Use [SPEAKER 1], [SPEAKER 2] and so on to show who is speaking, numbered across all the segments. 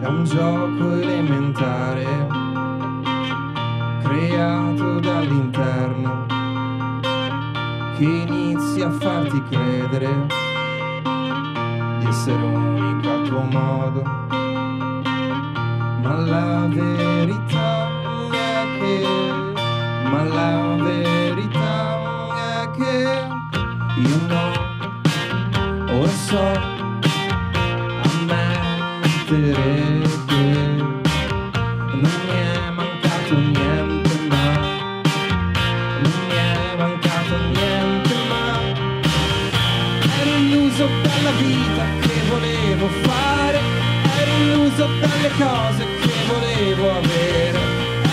[SPEAKER 1] È un gioco elementare creato dall'interno che inizia a farti credere di essere unico a tuo modo. Ma la verità è che, ma la verità è che io no, ora so ammettere vita che volevo fare ero illuso dalle cose che volevo avere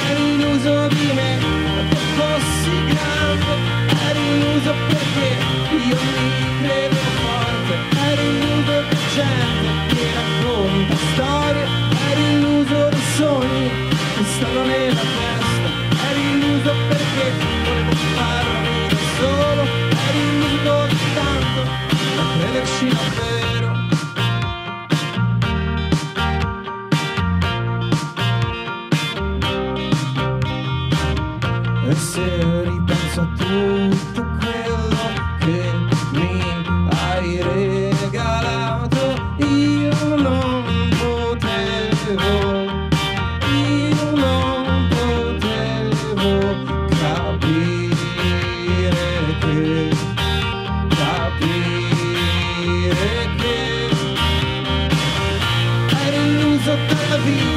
[SPEAKER 1] ero illuso di me Se ripenso a tutto quello che mi hai regalato, io non potevo, io non potevo capire che, capire che ero illuso dalla vita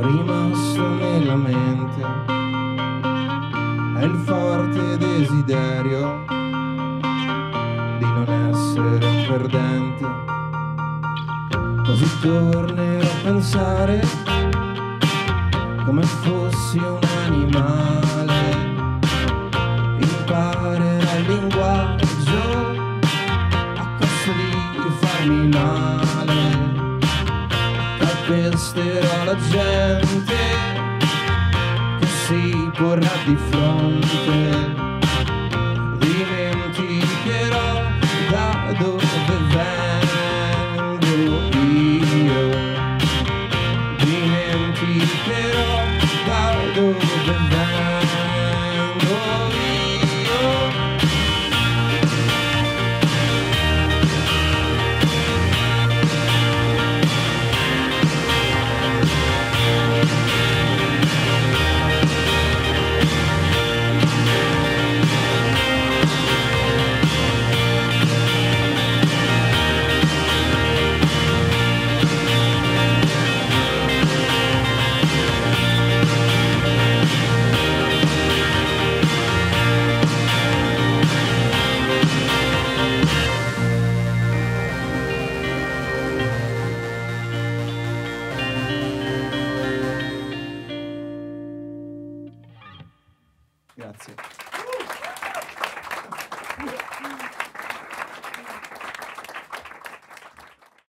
[SPEAKER 1] rimasto nella mente è il forte desiderio di non essere un perdente. Così tornerò a pensare come fossi un animale, Calpesterò la gente che si porrà di fronte. Grazie.